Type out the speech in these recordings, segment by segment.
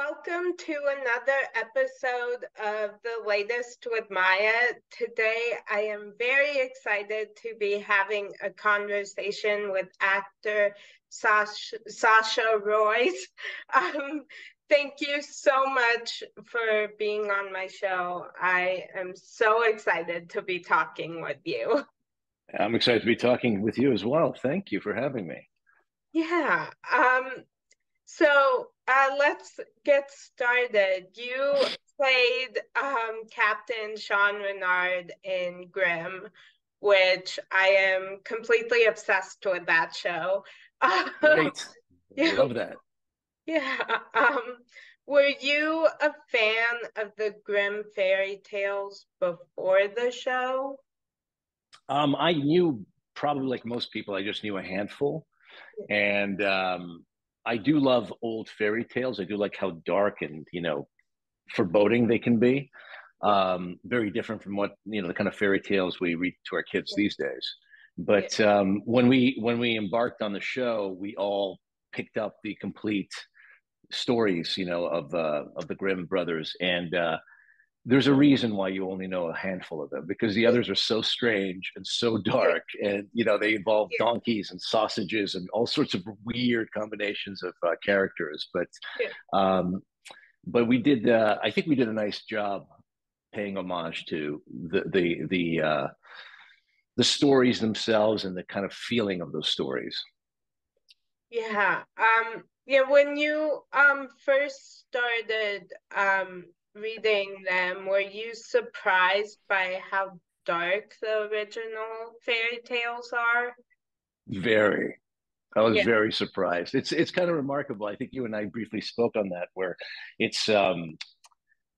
welcome to another episode of the latest with Maya. Today, I am very excited to be having a conversation with actor Sasha, Sasha Roiz. Um, thank you so much for being on my show. I am so excited to be talking with you. I'm excited to be talking with you as well. Thank you for having me. Yeah. Um, so uh, let's get started. You played um, Captain Sean Renard in Grimm, which I am completely obsessed with that show. Great. yeah. Love that. Yeah. Um, were you a fan of the Grimm fairy tales before the show? Um, I knew probably like most people, I just knew a handful. And um, I do love old fairy tales. I do like how dark and you know foreboding they can be. Um, very different from what you know the kind of fairy tales we read to our kids these days. But um, when we when we embarked on the show, we all picked up the complete stories, you know, of uh, of the Grimm brothers, and uh, there's a reason why you only know a handful of them because the others are so strange and so dark and you know they involve yeah. donkeys and sausages and all sorts of weird combinations of uh, characters but yeah. um but we did uh, i think we did a nice job paying homage to the the the uh the stories themselves and the kind of feeling of those stories yeah um yeah when you um first started um reading them, were you surprised by how dark the original fairy tales are? Very. I was yeah. very surprised. It's it's kind of remarkable. I think you and I briefly spoke on that, where it's um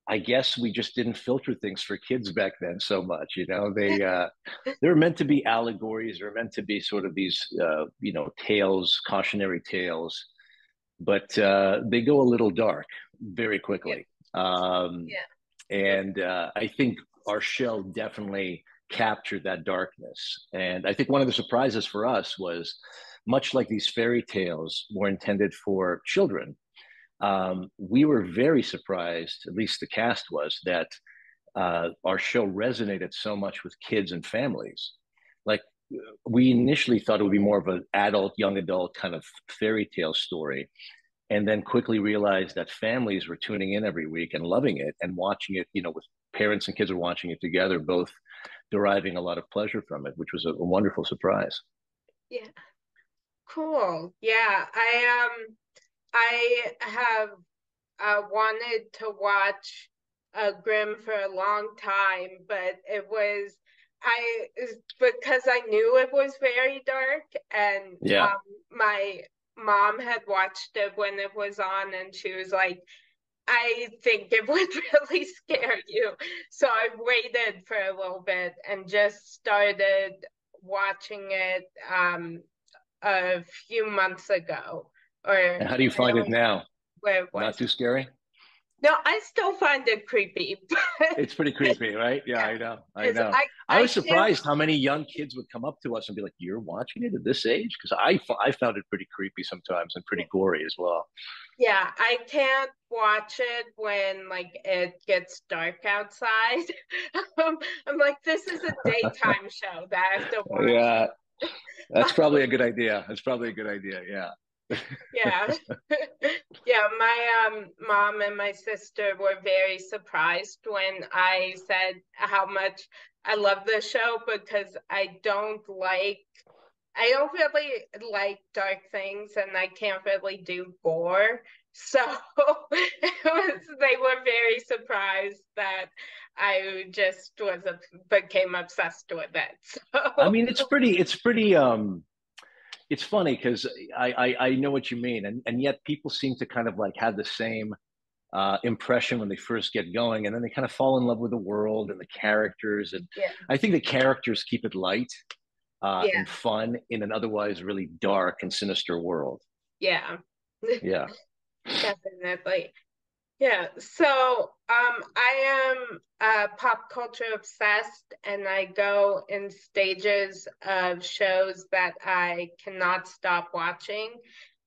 I guess we just didn't filter things for kids back then so much. You know, they uh, they're meant to be allegories, they're meant to be sort of these uh, you know tales, cautionary tales, but uh, they go a little dark very quickly. Um, yeah. And uh, I think our show definitely captured that darkness. And I think one of the surprises for us was much like these fairy tales were intended for children. Um, we were very surprised, at least the cast was, that uh, our show resonated so much with kids and families. Like we initially thought it would be more of an adult, young adult kind of fairy tale story and then quickly realized that families were tuning in every week and loving it and watching it you know with parents and kids are watching it together both deriving a lot of pleasure from it which was a, a wonderful surprise. Yeah. Cool. Yeah i um i have uh, wanted to watch uh, Grimm for a long time, but it was I because I knew it was very dark, and yeah. Um, my mom had watched it when it was on and she was like I think it would really scare you. So I waited for a little bit and just started watching it um, a few months ago. Or and how do you find it now? Not too scary? No, I still find it creepy. it's pretty creepy, right? Yeah, I know. I know. I, I, was surprised how many young kids would come up to us and be like, "You're watching it at this age?" Because I I found it pretty creepy sometimes and pretty gory as well. Yeah, I can't watch it when like it gets dark outside. Um, I'm like, this is a daytime show that I have to watch. Yeah, that's probably a good idea. That's probably a good idea. Yeah yeah yeah my um mom and my sister were very surprised when i said how much i love the show because i don't like i don't really like dark things and i can't really do gore so was, they were very surprised that i just was a, became obsessed with it so. i mean it's pretty it's pretty um it's funny because I, I, I know what you mean, and and yet people seem to kind of like have the same uh, impression when they first get going, and then they kind of fall in love with the world and the characters, and yeah. I think the characters keep it light uh, yeah. and fun in an otherwise really dark and sinister world. Yeah. yeah. Definitely. Yeah, so um, I am uh, pop culture obsessed, and I go in stages of shows that I cannot stop watching.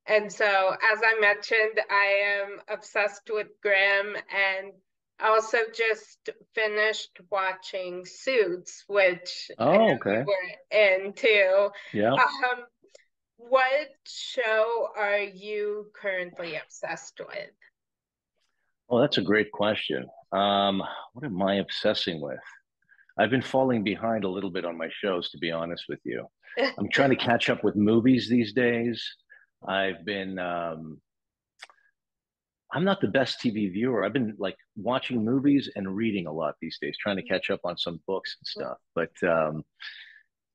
And so, as I mentioned, I am obsessed with Grimm and also just finished watching Suits, which oh, okay. we're into. Yeah. Um, what show are you currently obsessed with? Oh, that's a great question. Um, what am I obsessing with? I've been falling behind a little bit on my shows, to be honest with you. I'm trying to catch up with movies these days. I've been um, I'm not the best TV viewer. I've been like watching movies and reading a lot these days, trying to catch up on some books and stuff. But um,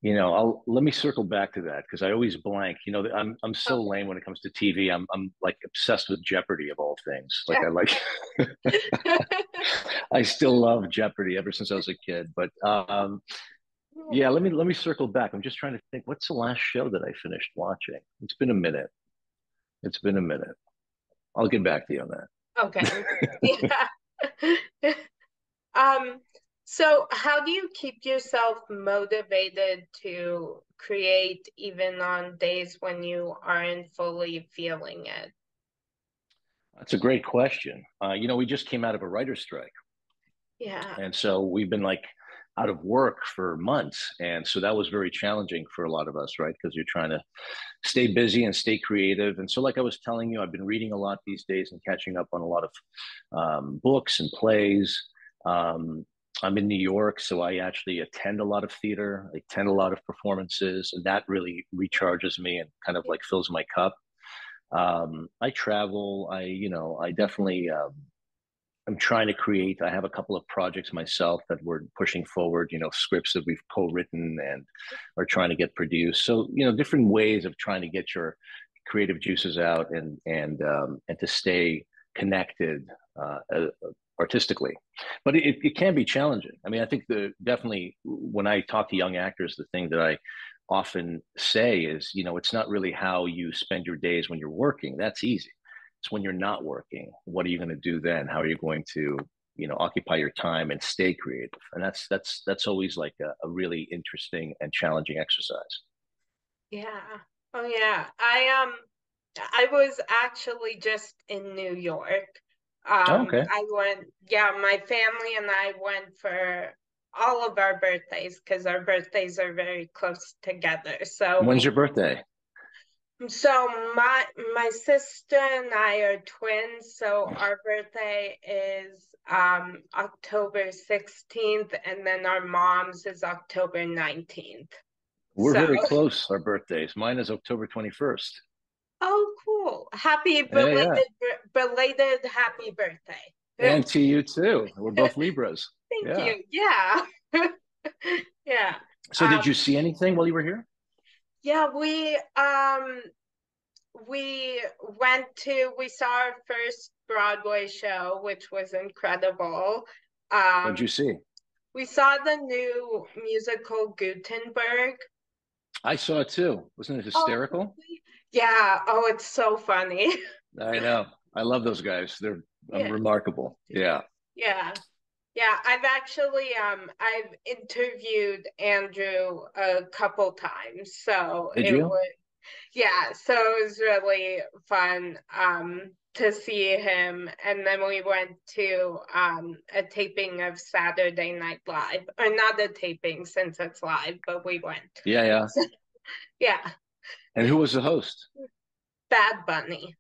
you know, I'll let me circle back to that because I always blank. You know, I'm I'm so lame when it comes to TV. I'm I'm like obsessed with Jeopardy of all things. Like I like I still love Jeopardy ever since I was a kid. But um yeah, let me let me circle back. I'm just trying to think what's the last show that I finished watching? It's been a minute. It's been a minute. I'll get back to you on that. Okay. yeah. um so, how do you keep yourself motivated to create even on days when you aren't fully feeling it? That's a great question. Uh, you know, we just came out of a writer's strike. Yeah. And so we've been like out of work for months. And so that was very challenging for a lot of us, right? Because you're trying to stay busy and stay creative. And so, like I was telling you, I've been reading a lot these days and catching up on a lot of um, books and plays. Um, I'm in New York, so I actually attend a lot of theater. I attend a lot of performances, and that really recharges me and kind of like fills my cup. Um, I travel. I, you know, I definitely. Um, I'm trying to create. I have a couple of projects myself that we're pushing forward. You know, scripts that we've co-written and are trying to get produced. So, you know, different ways of trying to get your creative juices out and and um, and to stay connected uh, artistically. But it, it can be challenging. I mean i think the definitely when i talk to young actors the thing that i often say is you know it's not really how you spend your days when you're working. That's easy. It's when you're not working what are you going to do then? How are you going to you know occupy your time and stay creative? And that's that's that's always like a, a really interesting and challenging exercise. Yeah. Oh yeah. I um i was actually just in new york um, oh, okay. I went, yeah, my family and I went for all of our birthdays because our birthdays are very close together. So when's your birthday? So my my sister and I are twins. So our birthday is um October 16th and then our mom's is October 19th. We're so. very close, our birthdays. Mine is October 21st. Oh, cool. Happy belated, yeah. belated happy birthday. And to you too. We're both Libras. Thank yeah. you. Yeah. yeah. So um, did you see anything while you were here? Yeah, we um we went to we saw our first Broadway show, which was incredible. Um what did you see? We saw the new musical Gutenberg. I saw it too. Wasn't it oh, hysterical? Oh, yeah. Oh, it's so funny. I know. I love those guys. They're um, yeah. remarkable. Yeah. Yeah. Yeah, I've actually um I've interviewed Andrew a couple times. So Did it you? was yeah, so it was really fun um to see him and then we went to um a taping of Saturday Night Live. Or not a taping since it's live, but we went. Yeah, yeah. yeah. And who was the host? Bad Bunny.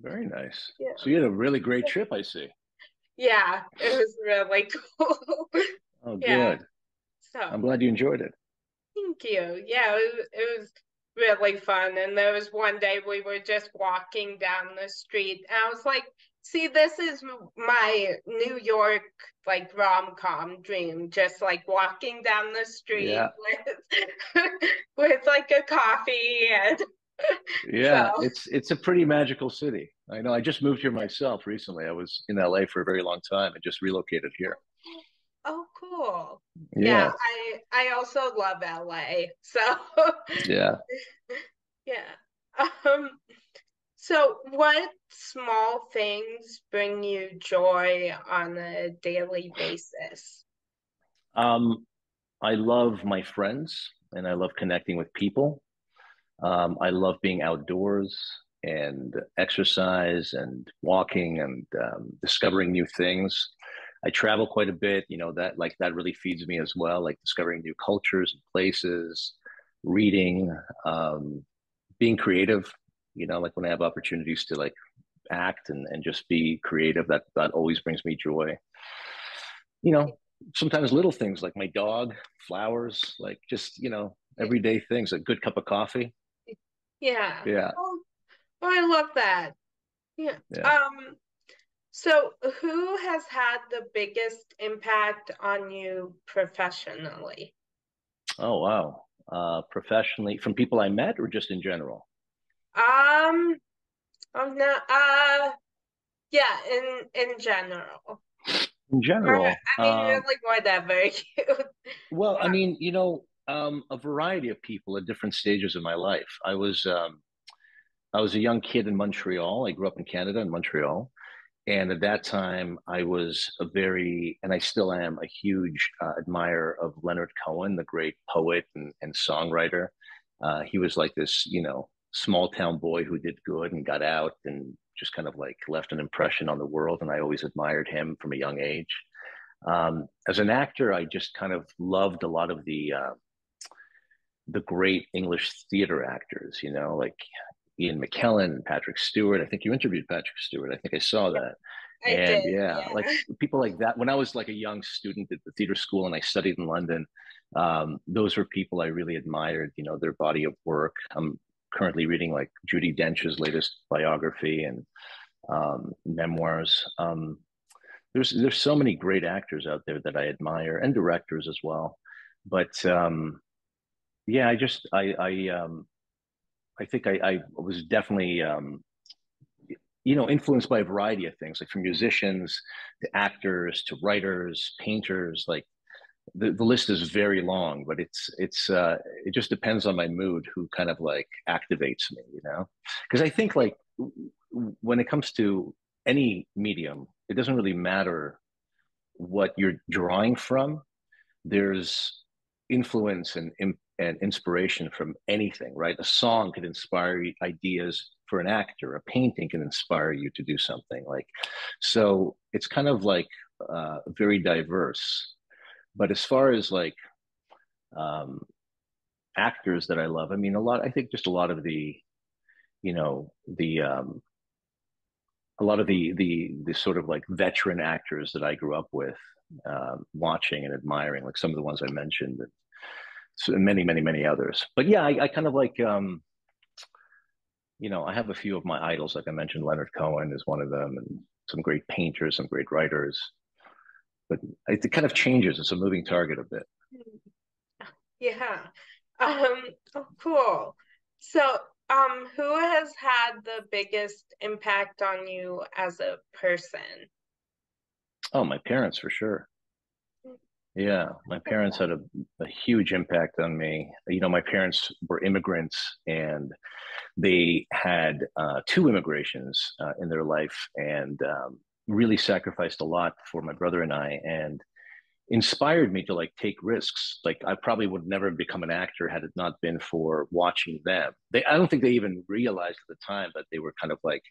Very nice. Yeah. So you had a really great trip, I see. Yeah, it was really cool. oh, yeah. good. So I'm glad you enjoyed it. Thank you. Yeah, it was, it was really fun. And there was one day we were just walking down the street, and I was like, see, this is my New York like rom com dream, just like walking down the street yeah. with with like a coffee and yeah, so. it's it's a pretty magical city. I know. I just moved here myself recently. I was in LA for a very long time and just relocated here. Oh, cool. Yeah, yeah I I also love LA. So yeah, yeah. Um, so, what small things bring you joy on a daily basis? Um, I love my friends and I love connecting with people. Um, I love being outdoors. and exercise and walking and um, discovering new things. I travel quite a bit, you know, that like that really feeds me as well, like discovering new cultures and places, reading, um, being creative, you know, like when I have opportunities to like act and, and just be creative, that that always brings me joy. You know, sometimes little things like my dog, flowers, like just, you know, everyday things, a good cup of coffee. Yeah. Yeah. Oh, oh I love that. Yeah. yeah. Um so who has had the biggest impact on you professionally? Oh wow. Uh professionally from people I met or just in general? Um I'm not uh yeah, in in general in general. I mean, um, like whatever. well, I mean, you know, um, a variety of people at different stages of my life. I was um, I was a young kid in Montreal. I grew up in Canada in Montreal, and at that time, I was a very, and I still am, a huge uh, admirer of Leonard Cohen, the great poet and, and songwriter. Uh, he was like this, you know, small town boy who did good and got out and just kind of like left an impression on the world. And I always admired him from a young age. Um, as an actor, I just kind of loved a lot of the uh, the great English theater actors, you know, like Ian McKellen, Patrick Stewart. I think you interviewed Patrick Stewart. I think I saw that. I and did, yeah, yeah, like people like that. When I was like a young student at the theater school and I studied in London, um, those were people I really admired. You know, their body of work. I'm currently reading like Judi Dench's latest biography and um, memoirs. Um, there's there's so many great actors out there that I admire and directors as well. But um, yeah, I just I I um, I think I, I was definitely um, you know influenced by a variety of things, like from musicians to actors to writers, painters, like the, the list is very long, but it's it's uh, it just depends on my mood who kind of like activates me, you know. Because I think like when it comes to any medium, it doesn't really matter what you're drawing from. There's influence and and inspiration from anything, right? A song could inspire ideas for an actor. A painting can inspire you to do something like. So it's kind of like uh, very diverse but as far as like um, actors that I love, I mean, a lot. I think just a lot of the, you know, the um, a lot of the the the sort of like veteran actors that I grew up with, uh, watching and admiring, like some of the ones I mentioned, so many, many, many others. But yeah, I, I kind of like. Um, you know, I have a few of my idols, like I mentioned, Leonard Cohen is one of them, and some great painters, some great writers but it kind of changes. It's a moving target a bit. Yeah. Um, oh, cool. So, um, who has had the biggest impact on you as a person? Oh, my parents for sure. Yeah, my parents had a, a huge impact on me. You know, my parents were immigrants and they had uh, two immigrations uh, in their life. And um, really sacrificed a lot for my brother and I and inspired me to like take risks. Like I probably would never have become an actor had it not been for watching them. They I don't think they even realized at the time that they were kind of like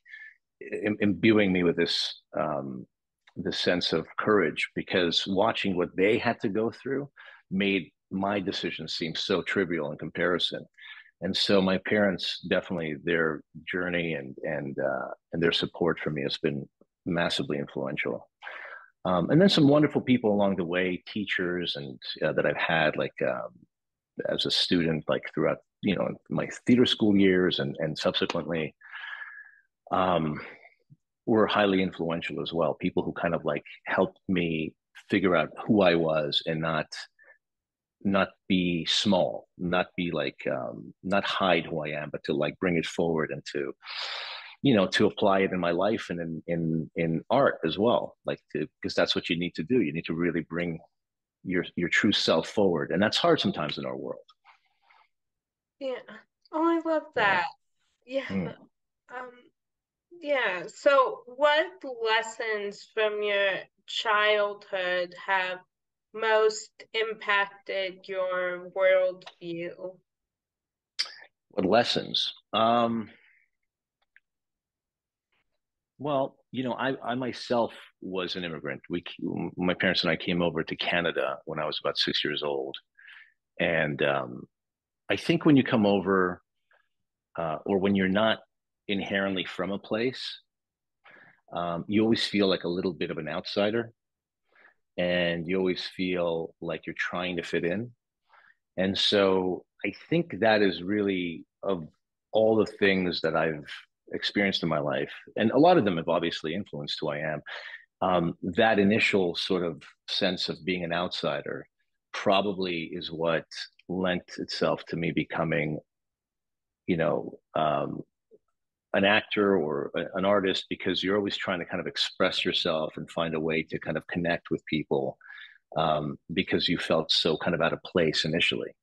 Im- imbuing me with this um this sense of courage because watching what they had to go through made my decisions seem so trivial in comparison and so my parents definitely their journey and and uh, and their support for me has been massively influential. Um, and then some wonderful people along the way, teachers and uh, that I've had like um, as a student, like throughout you know my theater school years and and subsequently, um, were highly influential as well. People who kind of like helped me figure out who I was and not not be small, not be like um, not hide who I am, but to like bring it forward and to you know to apply it in my life and in in in art as well like because that's what you need to do you need to really bring your your true self forward and that's hard sometimes in our world yeah oh i love that yeah, yeah. Mm. um yeah so what lessons from your childhood have most impacted your worldview? What lessons? Um Well, you know, I, I myself was an immigrant. We, my parents and I came over to Canada when I was about six years old, and um, I think when you come over, uh, or when you're not inherently from a place, um, you always feel like a little bit of an outsider, and you always feel like you're trying to fit in. And so I think that is really of all the things that I've experienced in my life, and a lot of them have obviously influenced who I am. Um, that initial sort of sense of being an outsider probably is what lent itself to me becoming, you know, um, an actor or a, an artist because you're always trying to kind of express yourself and find a way to kind of connect with people um, because you felt so kind of out of place initially.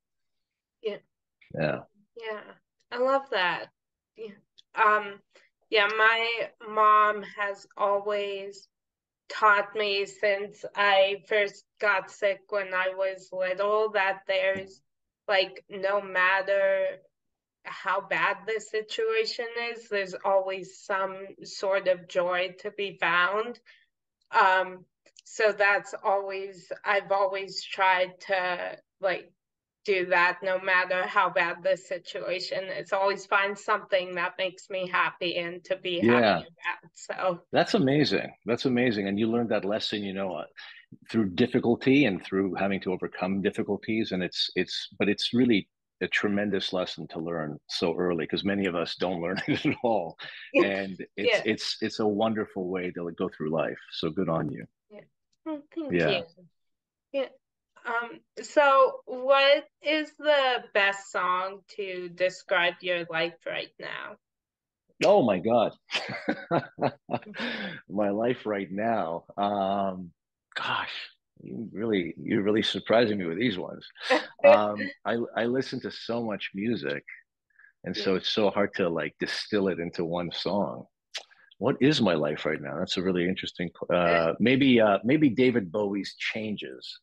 Yeah. Yeah. Yeah. I love that. Yeah. Um, yeah, my mom has always taught me since I first got sick when I was little that there's like no matter how bad the situation is, there's always some sort of joy to be found. Um, so that's always I've always tried to like do that no matter how bad the situation it's always find something that makes me happy and to be yeah. happy about so. That's amazing. That's amazing. And you learned that lesson you know uh, through difficulty and through having to overcome difficulties. And it's it's but it's really a tremendous lesson to learn so early because many of us don't learn it at all and it's yeah. it's it's a wonderful way to go through life so good on you yeah. Oh, thank yeah. you yeah um, so what is the best song to describe your life right now? Oh my God. my life right now. Um, gosh, you really, you're really surprising me with these ones. um, I, I listen to so much music and so it's so hard to like distill it into one song. What is my life right now? That's a really interesting. Uh, maybe, uh, maybe David Bowie's "Changes."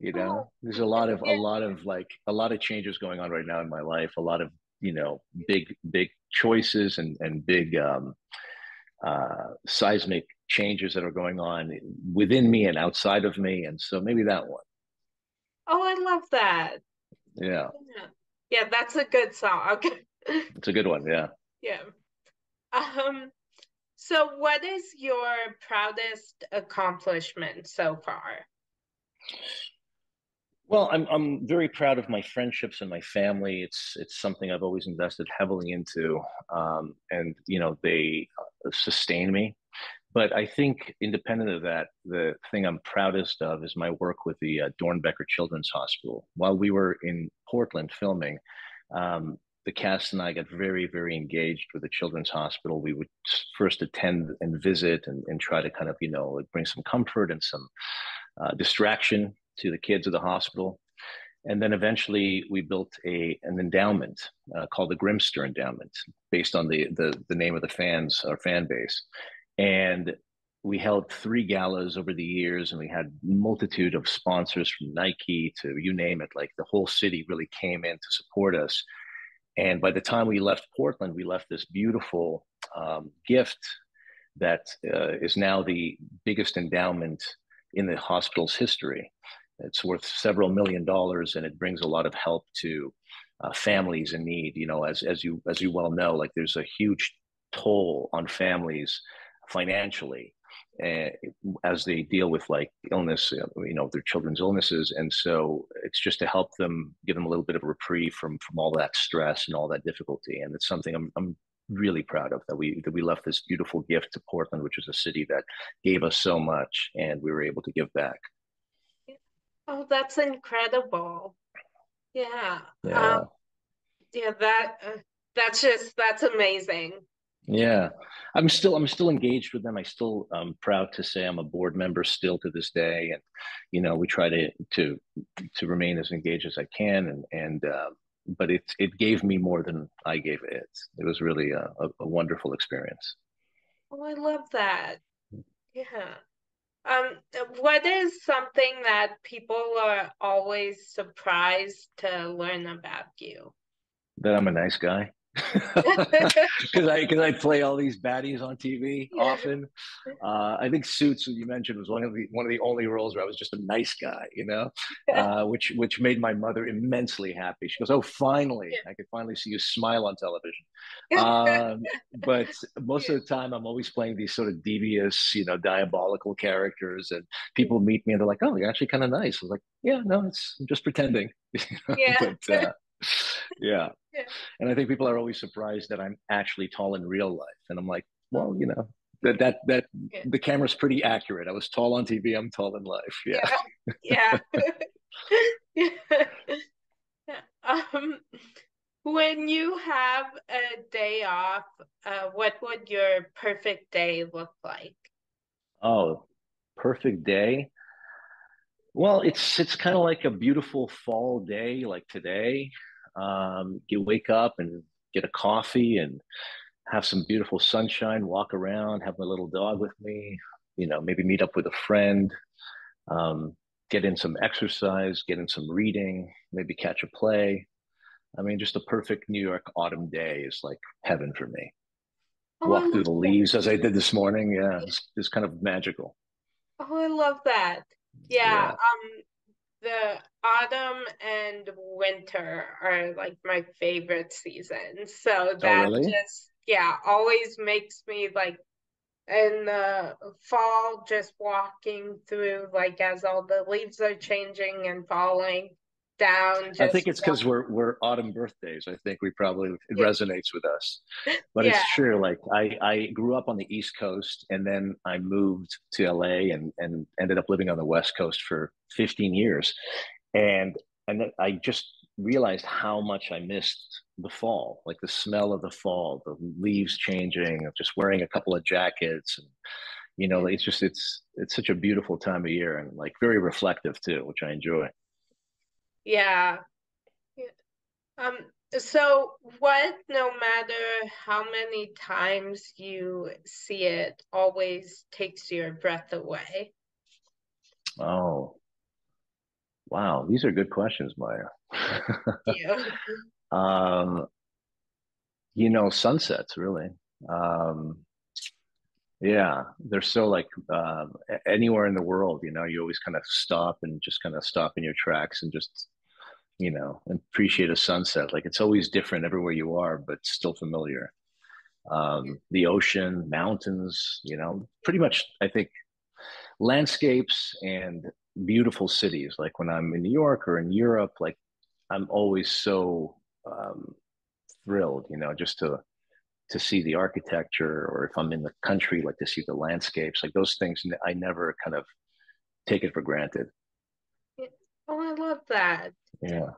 you know there's a lot of a lot of like a lot of changes going on right now in my life a lot of you know big big choices and and big um uh seismic changes that are going on within me and outside of me and so maybe that one. Oh i love that. Yeah. Yeah, that's a good song. Okay. It's a good one yeah. Yeah. Um so what is your proudest accomplishment so far well, I'm I'm very proud of my friendships and my family. It's it's something I've always invested heavily into, um, and you know they uh, sustain me. But I think, independent of that, the thing I'm proudest of is my work with the uh, Doernbecher Children's Hospital. While we were in Portland filming, um, the cast and I got very, very engaged with the Children's Hospital. We would first attend and visit and, and try to kind of, you know, bring some comfort and some uh, distraction to the kids of the hospital. And then eventually we built a an endowment uh, called the Grimmster Endowment, based on the, the the name of the fans, our fan base. And we held three galas over the years, and we had multitude of sponsors from Nike to you name it. Like the whole city really came in to support us. And by the time we left Portland, we left this beautiful um, gift that uh, is now the biggest endowment in the hospital's history. It's worth several million dollars, and it brings a lot of help to uh, families in need. You know, as as you as you well know, like there's a huge toll on families financially uh, as they deal with like illness, you know, their children's illnesses, and so it's just to help them, give them a little bit of a reprieve from from all that stress and all that difficulty, and it's something I'm I'm really proud of that we that we left this beautiful gift to Portland, which is a city that gave us so much, and we were able to give back. Oh, that's incredible. Yeah. Yeah. Um, yeah, that uh, that's just that's amazing. Yeah. I'm still I'm still engaged with them. I still I'm um, proud to say I'm a board member still to this day and you know, we try to to to remain as engaged as I can and and uh, but it it gave me more than I gave it. It was really a, a, a wonderful experience. Oh, I love that. Yeah. Um, what is something that people are always surprised to learn about you? That I'm a nice guy. because I because I play all these baddies on TV yeah. often. Uh, I think Suits, you mentioned, was one of the one of the only roles where I was just a nice guy, you know, uh, which which made my mother immensely happy. She goes, "Oh, finally, yeah. I could finally see you smile on television." Um, but most yeah. of the time, I'm always playing these sort of devious, you know, diabolical characters, and people meet me and they're like, "Oh, you're actually kind of nice." I was like, "Yeah, no, it's I'm just pretending." yeah. but, uh, yeah. Yeah. And I think people are always surprised that I'm actually tall in real life. And I'm like, well, you know, that that that yeah. the camera's pretty accurate. I was tall on TV, I'm tall in life. Yeah. Yeah. yeah. um when you have a day off, uh, what would your perfect day look like? Oh, perfect day. Well, it's it's kind of like a beautiful fall day, like today. Um, you wake up and get a coffee and have some beautiful sunshine, walk around, have my little dog with me, you know, maybe meet up with a friend, um, get in some exercise, get in some reading, maybe catch a play. I mean, just a perfect New York autumn day is like heaven for me. Oh, Walk through the leaves as I did this morning. Yeah, it's, it's kind of magical. Oh, I love that. Yeah, yeah. Um, the autumn and winter are like my favorite seasons. So oh, that oh, really? just yeah, always makes me like in the fall just walking through like as all the leaves are changing and falling down. I think it's because we're we're autumn birthdays. I think we probably it yeah. resonates with us. But yeah. it's true. Like I I grew up on the East Coast and then I moved to LA and and ended up living on the West Coast for 15 years, and and I just realized how much I missed the fall, like the smell of the fall, the leaves changing, just wearing a couple of jackets and you know it's just it's it's such a beautiful time of year and like very reflective too which i enjoy yeah. Um, so what, no matter how many times you see it, always takes your breath away? Oh, wow. These are good questions, Maya. yeah. um, you know, sunsets, really. Um, yeah, they're so like um, anywhere in the world, you know, you always kind of stop and just kind of stop in your tracks and just you know, appreciate a sunset. Like it's always different everywhere you are, but still familiar. Um, the ocean, mountains, you know, pretty much, I think, landscapes and beautiful cities. Like when I'm in New York or in Europe, like I'm always so um, thrilled, you know, just to to see the architecture, or if I'm in the country, like to see the landscapes, like those things. I never kind of take it for granted. Oh, I love that. Yeah.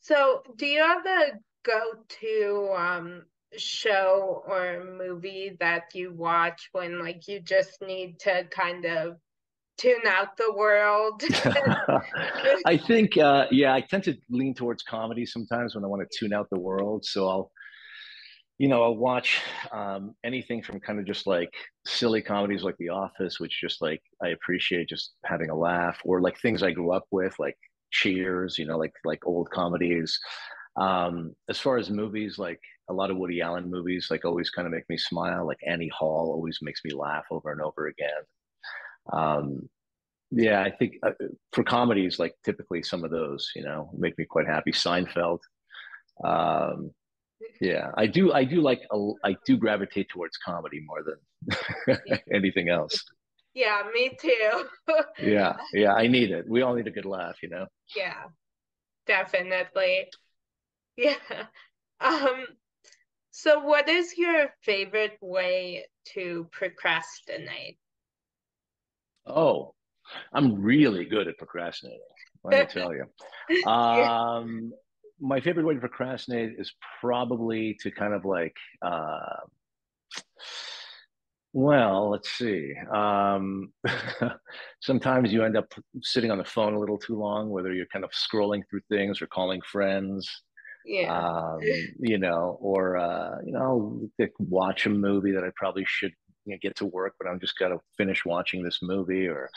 So, do you have a go-to um, show or movie that you watch when like you just need to kind of tune out the world? I think, uh, yeah, I tend to lean towards comedy sometimes when I want to tune out the world. So I'll you know, I'll watch um, anything from kind of just like silly comedies like The Office, which just like I appreciate just having a laugh, or like things I grew up with, like Cheers, you know, like like old comedies. Um, as far as movies, like a lot of Woody Allen movies, like always kind of make me smile. Like Annie Hall always makes me laugh over and over again. Um, yeah, I think uh, for comedies, like typically some of those, you know, make me quite happy. Seinfeld. Um, yeah i do i do like a, i do gravitate towards comedy more than anything else. Yeah me too. Yeah yeah i need it. We all need a good laugh you know? Yeah definitely. Yeah um so what is your favorite way to procrastinate? Oh i'm really good at procrastinating let me tell you. Um my favorite way to procrastinate is probably to kind of like uh, well let's see um, sometimes you end up sitting on the phone a little too long whether you're kind of scrolling through things or calling friends yeah. um, you know or uh, you know watch a movie that i probably should you know, get to work but i'm just got to finish watching this movie or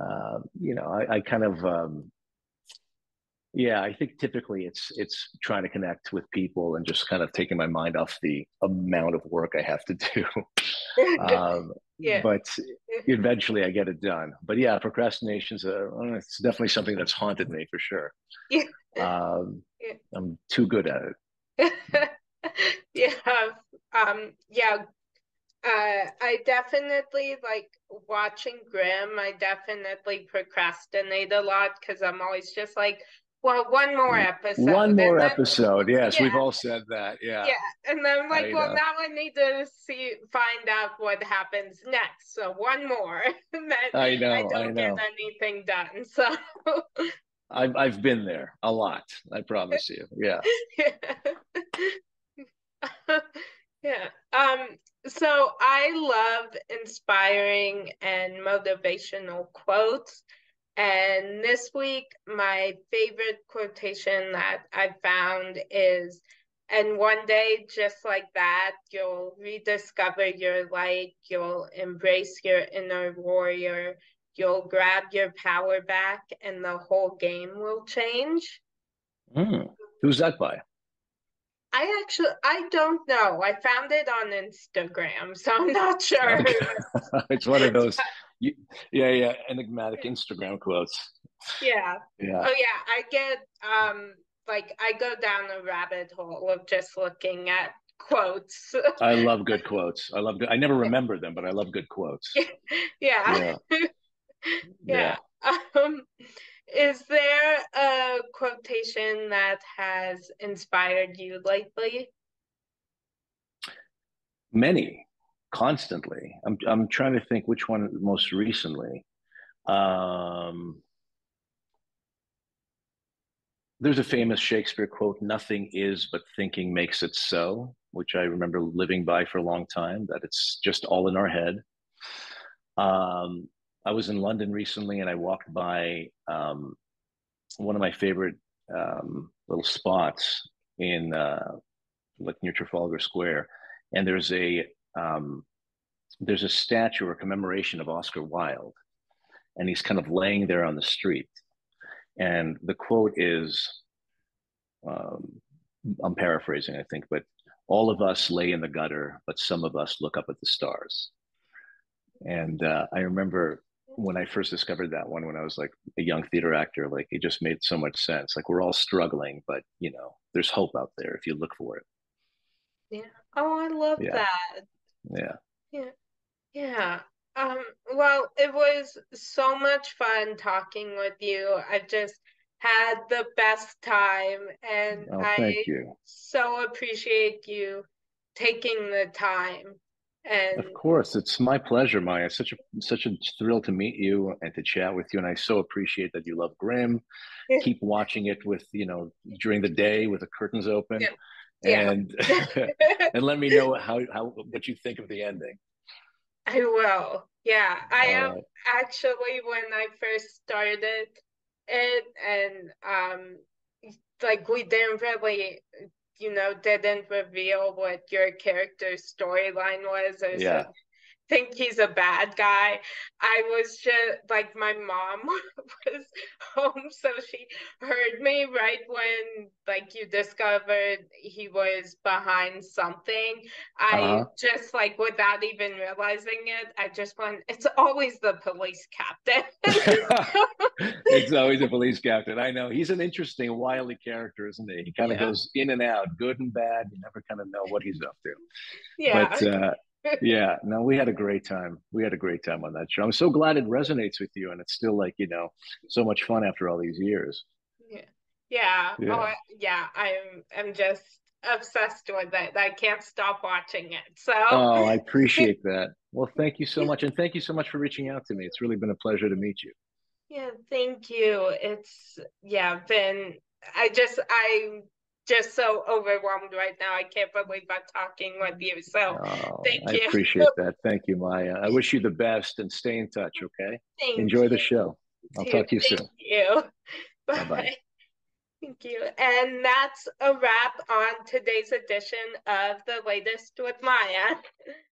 uh, you know I, I kind of um, Yeah, I think typically it's it's trying to connect with people and just kind of taking my mind off the amount of work I have to do. um, yeah. But eventually I get it done. But yeah, procrastination's a, it's definitely something that's haunted me for sure. Yeah. Um, yeah. I'm too good at it. yeah. Um, yeah. Uh, I definitely like watching Grimm. I definitely procrastinate a lot because I'm always just like, well, one more episode. One more then, episode. Yes, yeah. we've all said that. Yeah. Yeah. And then I'm like, I well, know. now I need to see find out what happens next. So one more. I know. I don't I know. get anything done. So I've I've been there a lot. I promise you. Yeah. yeah. yeah. Um. So I love inspiring and motivational quotes. And this week, my favorite quotation that I found is, and one day, just like that, you'll rediscover your light, you'll embrace your inner warrior, you'll grab your power back, and the whole game will change. Mm. Who's that by? I actually I don't know. I found it on Instagram, so I'm not sure. Okay. it's one of those yeah, yeah, enigmatic Instagram quotes. Yeah. Yeah. Oh yeah, I get um like I go down a rabbit hole of just looking at quotes. I love good quotes. I love good. I never remember them, but I love good quotes. yeah. Yeah. yeah. yeah. Um, is there a quotation that has inspired you lately? Many constantly. I'm I'm trying to think which one most recently. Um, there's a famous Shakespeare quote, nothing is but thinking makes it so, which I remember living by for a long time, that it's just all in our head. Um, I was in London recently and I walked by um, one of my favorite um, little spots in uh, like near Trafalgar Square. And there's a um, there's a statue or commemoration of Oscar Wilde, and he's kind of laying there on the street. And the quote is, um, I'm paraphrasing, I think, but all of us lay in the gutter, but some of us look up at the stars. And uh, I remember when I first discovered that one, when I was like a young theater actor, like it just made so much sense. Like we're all struggling, but you know, there's hope out there if you look for it. Yeah. Oh, I love yeah. that. Yeah. Yeah. Yeah. Um, well, it was so much fun talking with you. I just had the best time and oh, I you. so appreciate you taking the time. And of course, it's my pleasure, Maya. Such a such a thrill to meet you and to chat with you. And I so appreciate that you love Grimm. Keep watching it with, you know, during the day with the curtains open. Yeah yeah. and let me know how how what you think of the ending. I will. Yeah, I am actually when I first started it, and um, like we didn't really, you know, didn't reveal what your character's storyline was. Or yeah think he's a bad guy. I was just like my mom was home, so she heard me right when like you discovered he was behind something. I uh-huh. just like without even realizing it, I just went, it's always the police captain. it's always the police captain. I know. He's an interesting, wily character, isn't he? He kind of yeah. goes in and out, good and bad. You never kind of know what he's up to. Yeah. But uh yeah, no, we had a great time. We had a great time on that show. I'm so glad it resonates with you, and it's still like you know so much fun after all these years. Yeah, yeah, yeah. Oh, yeah. I'm I'm just obsessed with it. I can't stop watching it. So. Oh, I appreciate that. Well, thank you so much, and thank you so much for reaching out to me. It's really been a pleasure to meet you. Yeah, thank you. It's yeah, been I just I just so overwhelmed right now. I can't believe I'm talking with you. So oh, thank I you. I appreciate that. Thank you, Maya. I wish you the best and stay in touch, okay? Thank Enjoy you. the show. I'll talk to you thank soon. you. Bye. Bye-bye. Thank you. And that's a wrap on today's edition of The Latest with Maya.